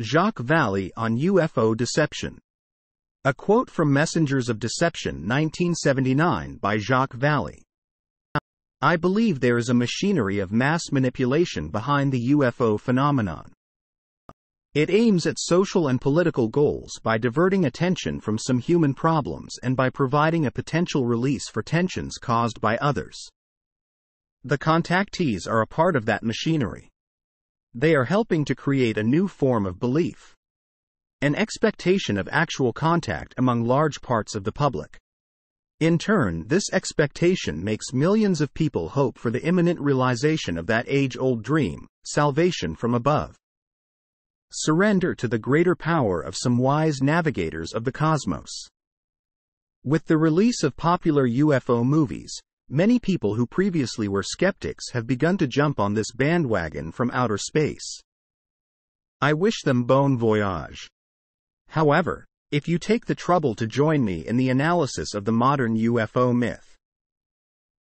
Jacques Vallée on UFO deception. A quote from Messengers of Deception 1979 by Jacques Vallée. I believe there is a machinery of mass manipulation behind the UFO phenomenon. It aims at social and political goals by diverting attention from some human problems and by providing a potential release for tensions caused by others. The contactees are a part of that machinery. They are helping to create a new form of belief an expectation of actual contact among large parts of the public. In turn, this expectation makes millions of people hope for the imminent realization of that age old dream salvation from above. Surrender to the greater power of some wise navigators of the cosmos. With the release of popular UFO movies, many people who previously were skeptics have begun to jump on this bandwagon from outer space. I wish them bon voyage. However, if you take the trouble to join me in the analysis of the modern UFO myth,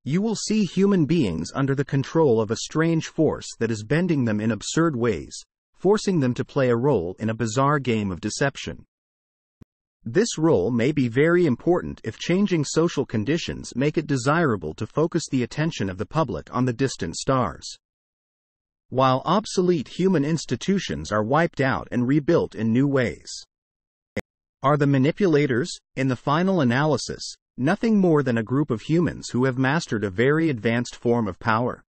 you will see human beings under the control of a strange force that is bending them in absurd ways, forcing them to play a role in a bizarre game of deception. This role may be very important if changing social conditions make it desirable to focus the attention of the public on the distant stars. While obsolete human institutions are wiped out and rebuilt in new ways. Are the manipulators, in the final analysis, nothing more than a group of humans who have mastered a very advanced form of power?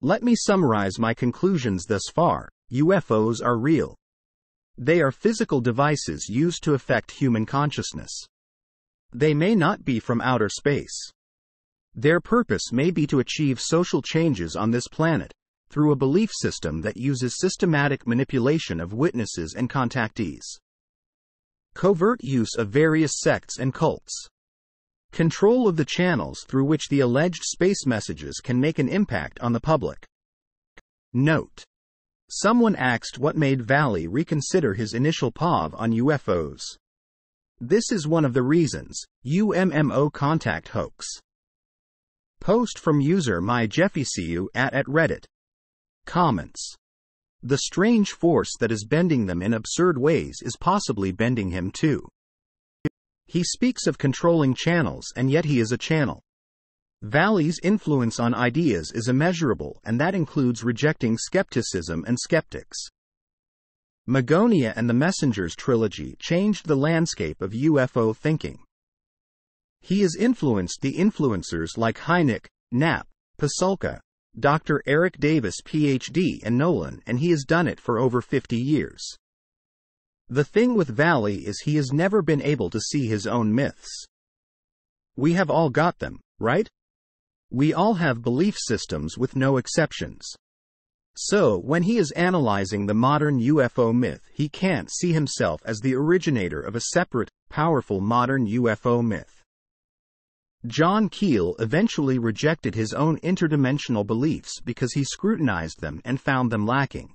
Let me summarize my conclusions thus far UFOs are real. They are physical devices used to affect human consciousness. They may not be from outer space. Their purpose may be to achieve social changes on this planet through a belief system that uses systematic manipulation of witnesses and contactees. Covert use of various sects and cults. Control of the channels through which the alleged space messages can make an impact on the public. Note. Someone asked what made Vallée reconsider his initial POV on UFOs. This is one of the reasons, UMMO contact hoax. Post from user MyJeffyCU at at Reddit. Comments. The strange force that is bending them in absurd ways is possibly bending him too. He speaks of controlling channels, and yet he is a channel. Vallée's influence on ideas is immeasurable, and that includes rejecting skepticism and skeptics. Magonia and the Messengers trilogy changed the landscape of UFO thinking. He has influenced the influencers like Hynek, Knapp, Pasulka, Dr. Eric Davis, PhD, and Nolan, and he has done it for over 50 years. The thing with Vallée is he has never been able to see his own myths. We have all got them, right? We all have belief systems with no exceptions. So, when he is analyzing the modern UFO myth, he can't see himself as the originator of a separate, powerful modern UFO myth. John Keel eventually rejected his own interdimensional beliefs because he scrutinized them and found them lacking.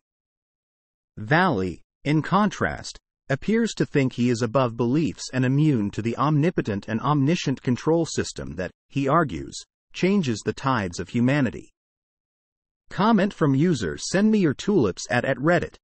Vallée, in contrast, appears to think he is above beliefs and immune to the omnipotent and omniscient control system that, he argues, changes the tides of humanity. Comment from user Send me your tulips at at Reddit.